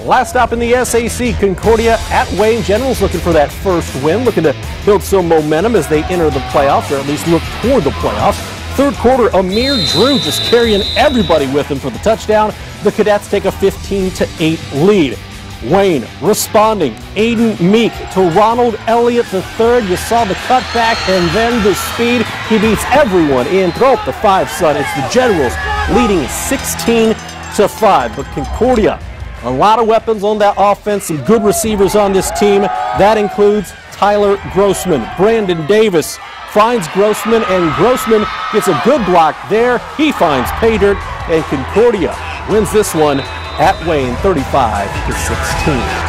Last stop in the SAC, Concordia at Wayne Generals looking for that first win, looking to build some momentum as they enter the playoffs, or at least look toward the playoffs. Third quarter, Amir Drew just carrying everybody with him for the touchdown. The Cadets take a 15 to 8 lead. Wayne responding. Aiden Meek to Ronald Elliott III. You saw the cutback and then the speed. He beats everyone in. Throw up the five, son. It's the Generals leading 16 to 5. But Concordia, a lot of weapons on that offense, some good receivers on this team. That includes Tyler Grossman. Brandon Davis finds Grossman, and Grossman gets a good block there. He finds Paydirt, and Concordia wins this one at Wayne 35 to 16.